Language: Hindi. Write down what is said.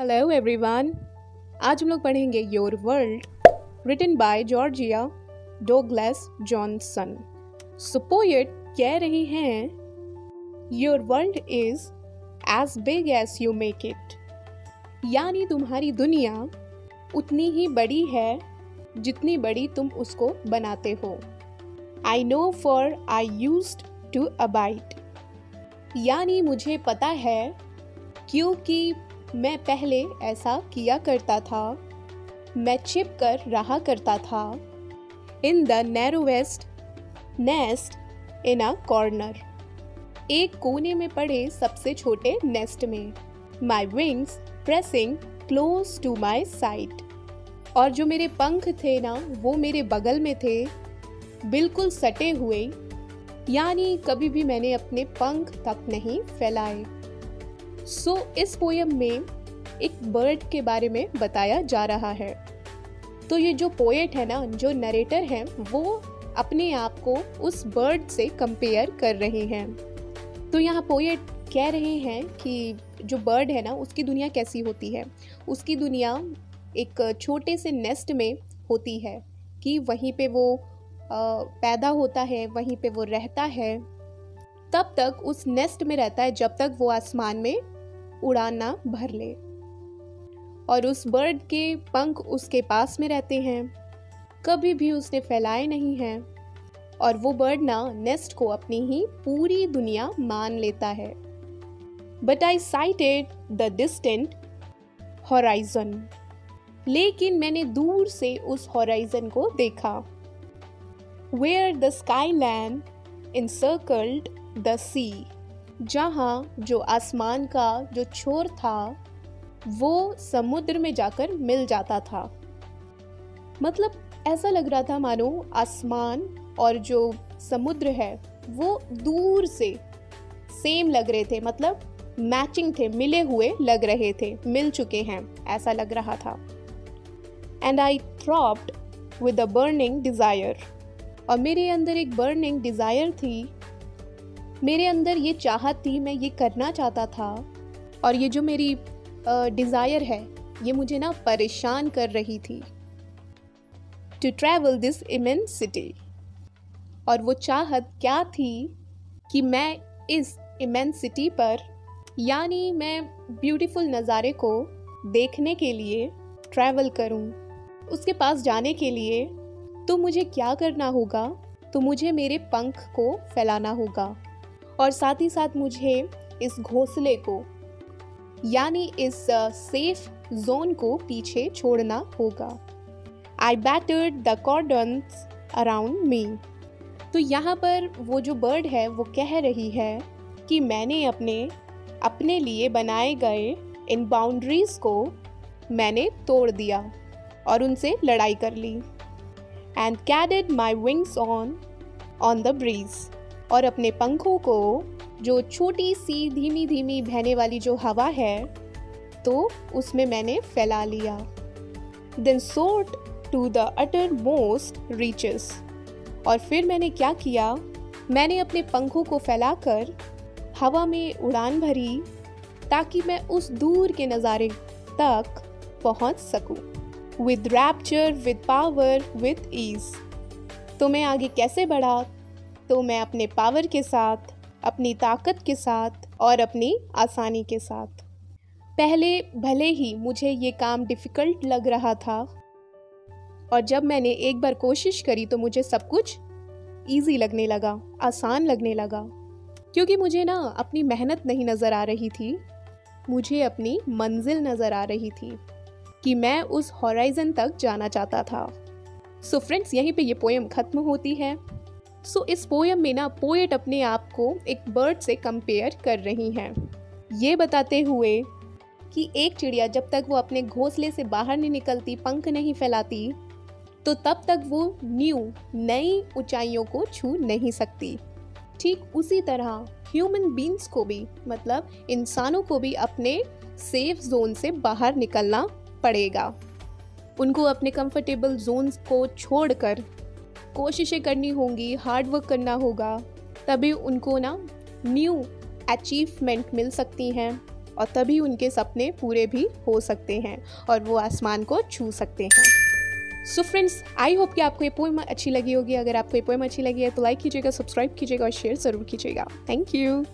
हेलो एवरीवन आज हम लोग पढ़ेंगे your world written by Georgia Douglas Johnson so poet कह रही हैं your world is as big as you make it यानी तुम्हारी दुनिया उतनी ही बड़ी है जितनी बड़ी तुम उसको बनाते हो। I know for I used to abide यानी मुझे पता है क्योंकि मैं पहले ऐसा किया करता था। मैं छिप कर रहा करता था। In the narrowest nest in a corner. एक कोने में पड़े सबसे छोटे नेस्ट में। My wings pressing close to my side और जो मेरे पंख थे ना, वो मेरे बगल में थे। बिल्कुल सटे हुए। यानी कभी भी मैंने अपने पंख तक नहीं फैलाए। सो so, इस पोयम में एक बर्ड के बारे में बताया जा रहा है। तो ये जो पोएट है ना जो नरेटर है वो अपने आप को उस बर्ड से कंपेयर कर रहे हैं। तो यहाँ पोएट कह रहे हैं कि जो बर्ड है ना उसकी दुनिया कैसी होती है? उसकी दुनिया एक छोटे से नेस्ट में होती है कि वहीं पे वो पैदा होता है वहीं पे वो रहता है। तब तक उस नेस्ट में रहता है जब तक वो आसमान में उड़ान ना भर ले। और उस बर्ड के पंख उसके पास में रहते हैं। कभी भी उसने फैलाए नहीं हैं। और वो बर्ड ना नेस्ट को अपनी ही पूरी दुनिया मान लेता है। But I sighted the distant horizon लेकिन मैंने दूर से उस हॉराइजन को देखा। Where the skyline encircled the sea जहाँ जो आसमान का जो छोर था, वो समुद्र में जाकर मिल जाता था। मतलब ऐसा लग रहा था मानो आसमान और जो समुद्र है, वो दूर से सेम लग रहे थे मतलब मैचिंग थे, मिले हुए लग रहे थे, मिल चुके हैं, ऐसा लग रहा था। And I throbbed with a burning desire और मेरे अंदर एक बर्निंग डिज़ायर थी मेरे अंदर ये चाहत थी मैं ये करना चाहता था और ये जो मेरी डिज़ायर है, ये मुझे ना परेशान कर रही थी। To travel this immense city और वो चाहत क्या थी कि मैं इस इमेंस सिटी पर, यानी मैं ब्यूटीफुल नज़ारे को देखने के लिए ट्रैवल करूँ, उसके पास जाने के लिए तो मुझे क्या करना होगा? तो मुझे मेरे पंख को फैलाना होगा। और साथ ही साथ मुझे इस घोंसले को, यानी इस सेफ़ जोन को पीछे छोड़ना होगा। I battered the cordons around me तो यहाँ पर वो जो बर्ड है, वो कह रही है कि मैंने अपने अपने लिए बनाए गए इन बाउंड्रीज को मैंने तोड़ दिया और उनसे लड़ाई कर ली। And कैडेड my wings on on the breeze और अपने पंखों को जो छोटी सी धीमी धीमी बहने वाली जो हवा है तो उसमें मैंने फैला लिया। Then soared to the uttermost reaches और फिर मैंने क्या किया? मैंने अपने पंखों को फैलाकर हवा में उड़ान भरी ताकि मैं उस दूर के नज़ारे तक पहुँच सकूँ। With rapture with power with ease तो मैं आगे कैसे बढ़ा? तो मैं अपने पावर के साथ, अपनी ताकत के साथ और अपनी आसानी के साथ। पहले भले ही मुझे ये काम डिफ़िकल्ट लग रहा था, और जब मैंने एक बार कोशिश करी तो मुझे सब कुछ ईजी लगने लगा, आसान लगने लगा। क्योंकि मुझे ना अपनी मेहनत नहीं नज़र आ रही थी, मुझे अपनी मंजिल नज़र आ रही थी कि मैं उस हॉराइजन तक जाना चाहता था। सो so फ्रेंड्स यहीं पे ये पोएम ख़त्म होती है। सो इस पोयम में ना पोएट अपने आप को एक बर्ड से कंपेयर कर रही हैं। ये बताते हुए कि एक चिड़िया जब तक वो अपने घोंसले से बाहर नहीं निकलती, पंख नहीं फैलाती तो तब तक वो न्यू, नई ऊंचाइयों को छू नहीं सकती। ठीक उसी तरह ह्यूमन बींग्स को भी मतलब इंसानों को भी अपने सेफ़ जोन से बाहर निकलना पड़ेगा। उनको अपने कंफर्टेबल जोन्स को छोड़कर कोशिशें करनी होंगी हार्ड वर्क करना होगा, तभी उनको ना न्यू अचीवमेंट मिल सकती हैं और तभी उनके सपने पूरे भी हो सकते हैं और वो आसमान को छू सकते हैं। सो फ्रेंड्स आई होप कि आपको ये पोएम अच्छी लगी होगी। अगर आपको ये पोएम अच्छी लगी है तो लाइक कीजिएगा सब्सक्राइब कीजिएगा और शेयर ज़रूर कीजिएगा। Thank you